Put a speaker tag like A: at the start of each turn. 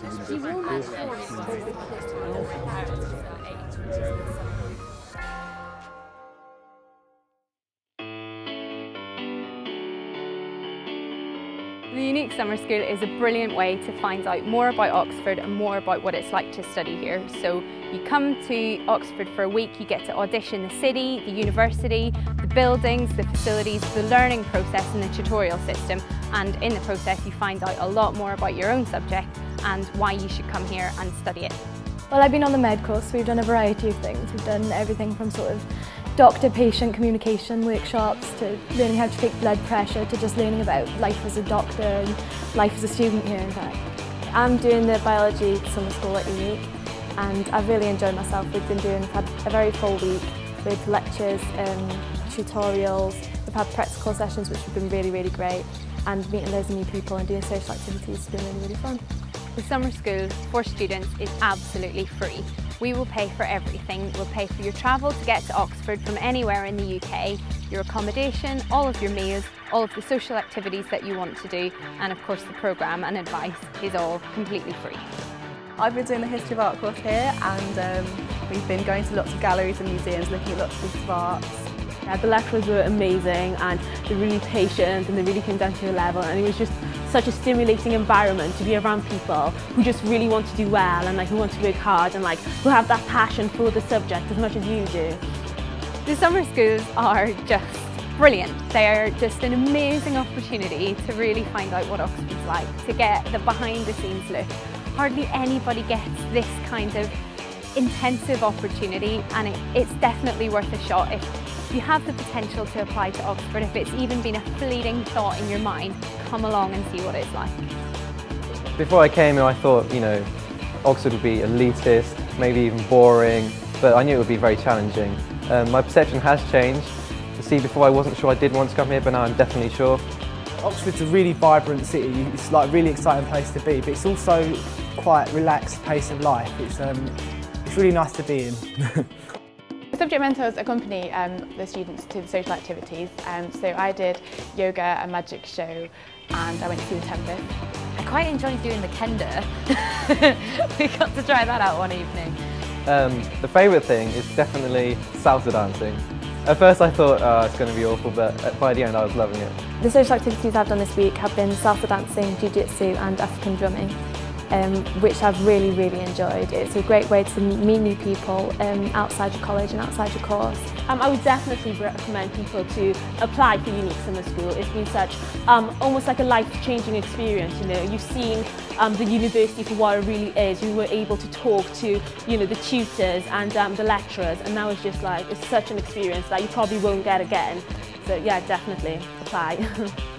A: The UNIQ Summer School is a brilliant way to find out more about Oxford and more about what it's like to study here. So you come to Oxford for a week, you get to audition the city, the university, the buildings, the facilities, the learning process and the tutorial system. And in the process you find out a lot more about your own subject and why you should come here and study it.
B: Well, I've been on the med course, we've done a variety of things. We've done everything from sort of doctor-patient communication workshops to learning how to take blood pressure to just learning about life as a doctor and life as a student here in fact.
C: I'm doing the biology summer school at UNIQ and I've really enjoyed myself. We've been doing, had a very full week with lectures, and tutorials, we've had practical sessions which have been really, really great and meeting loads of new people and doing social activities has been really, really fun.
A: The summer school for students is absolutely free. We will pay for everything. We'll pay for your travel to get to Oxford from anywhere in the UK, your accommodation, all of your meals, all of the social activities that you want to do, and of course the programme and advice is all completely free.
D: I've been doing the History of Art course here and um, we've been going to lots of galleries and museums looking at lots of of art.
E: The lecturers were amazing and they're really patient and they really came down to your level and it was just such a stimulating environment to be around people who just really want to do well and like who want to work hard and like who have that passion for the subject as much as you do.
A: The summer schools are just brilliant. They are just an amazing opportunity to really find out what Oxford's like, to get the behind the scenes look. Hardly anybody gets this kind of intensive opportunity and it, it's definitely worth a shot if you have the potential to apply to Oxford, if it's even been a fleeting thought in your mind, come along and see what it's like.
F: Before I came here I thought, you know, Oxford would be elitist, maybe even boring, but I knew it would be very challenging. Um, my perception has changed. You see, before I wasn't sure I did want to come here, but now I'm definitely sure.
G: Oxford's a really vibrant city. It's like a really exciting place to be, but it's also quite relaxed pace of life. It's, um, it's really nice to be in.
H: The subject mentors accompany um, the students to the social activities. Um, so I did yoga, a magic show, and I went to see the Tempest.
I: I quite enjoyed doing the kendo. we got to try that out one evening.
F: Um, the favourite thing is definitely salsa dancing. At first I thought oh, it's going to be awful, but by the end I was loving it.
C: The social activities I've done this week have been salsa dancing, jiu-jitsu and African drumming. um, which I've really, really enjoyed. It's a great way to meet new people um, outside your college and outside your course.
E: Um, I would definitely recommend people to apply for Unique Summer School. It's been such um, almost like a life-changing experience, you know. You've seen um, the university for what it really is. You were able to talk to, you know, the tutors and um, the lecturers, and now it's just like, it's such an experience that you probably won't get again. So yeah, definitely apply.